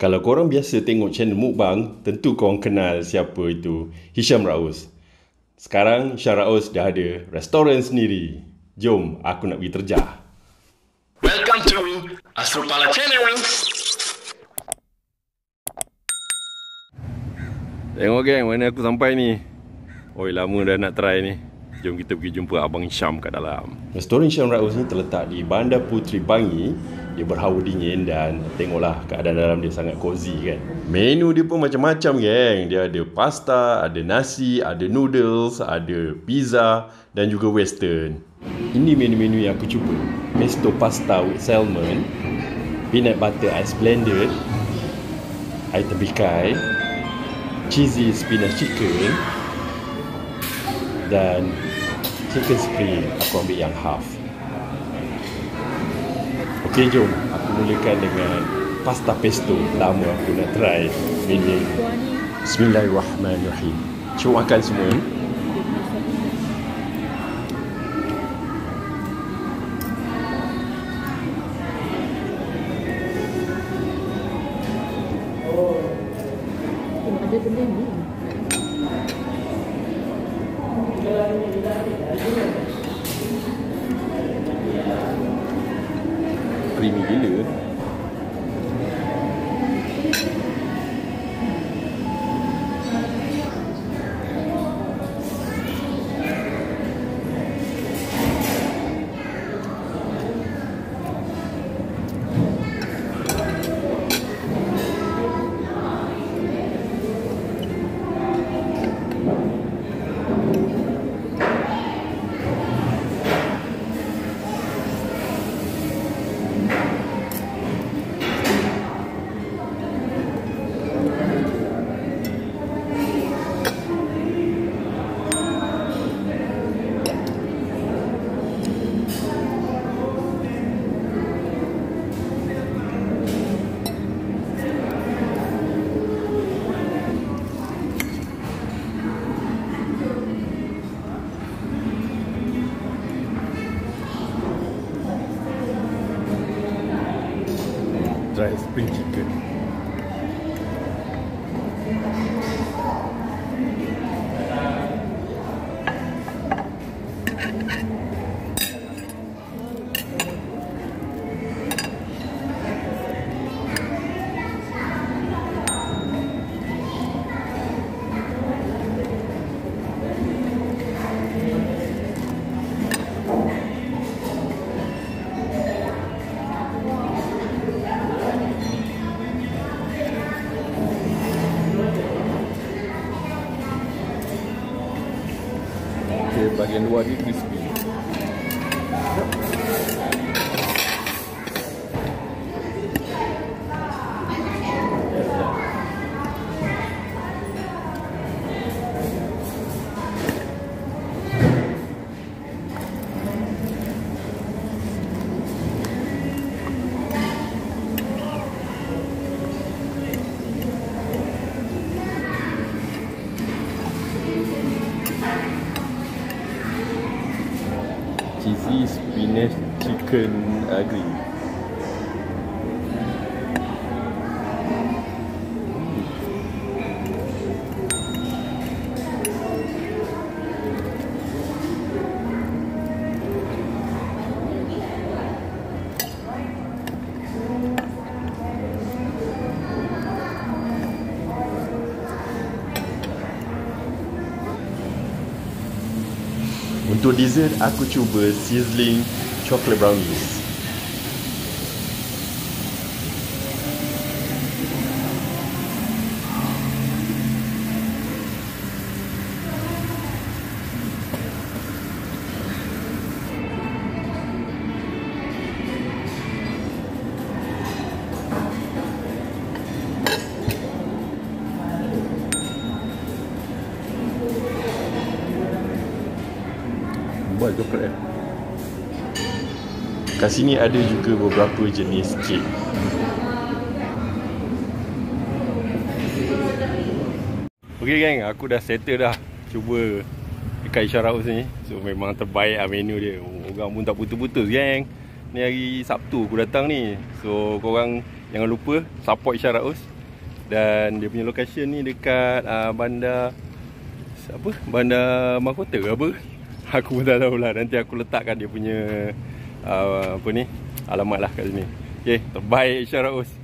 Kalau korang biasa tengok channel mukbang, tentu korang kenal siapa itu Hisham Raus. Sekarang Hisham Raus dah ada restoran sendiri. Jom, aku nak pergi terjah. Welcome to Astropala Channel. Tengok geng, mana aku sampai ni. Oi, lama dah nak try ni. Jom kita pergi jumpa Abang Syam kat dalam. Restoran Syam Raus ni terletak di Bandar Putri Bangi. Dia berhawa dingin dan tengoklah keadaan dalam dia sangat cozy kan. Menu dia pun macam-macam geng. Dia ada pasta, ada nasi, ada noodles, ada pizza dan juga western. Ini menu-menu yang aku cuba. Pesto pasta with salmon, peanut butter ice blended, air tebikai, cheesy spinach chicken dan chicken spring aku ambil yang half. Ok jom. Aku mulakan dengan pasta pesto lama aku nak try. Menu Bismillahirrahmanirrahim. Cuba makan semua creamy gila dry spring chicken bahagian luar dia crispy cheesy spinach chicken uh, grill Untuk dessert aku cuba sizzling chocolate brownies. Buat coklat eh. Kat sini ada juga beberapa jenis kek. Okay gang, aku dah settle dah Cuba dekat Isha House ni So memang terbaik lah menu dia Orang pun tak putus-putus gang Ni hari Sabtu aku datang ni So korang Jangan lupa support Ishan Raus Dan dia punya location ni dekat uh, bandar Apa? Bandar Mahkota ke apa? Aku pun tak tahu lah. Nanti aku letakkan dia punya uh, Apa ni Alamat lah kat sini. Okay, terbaik Ishan Raus